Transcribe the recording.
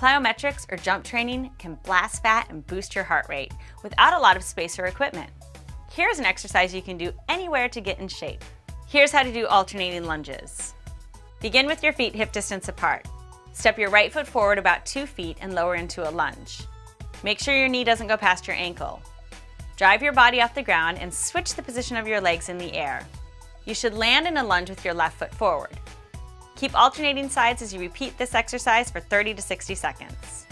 Plyometrics or jump training can blast fat and boost your heart rate without a lot of space or equipment. Here's an exercise you can do anywhere to get in shape. Here's how to do alternating lunges. Begin with your feet hip distance apart. Step your right foot forward about two feet and lower into a lunge. Make sure your knee doesn't go past your ankle. Drive your body off the ground and switch the position of your legs in the air. You should land in a lunge with your left foot forward. Keep alternating sides as you repeat this exercise for 30 to 60 seconds.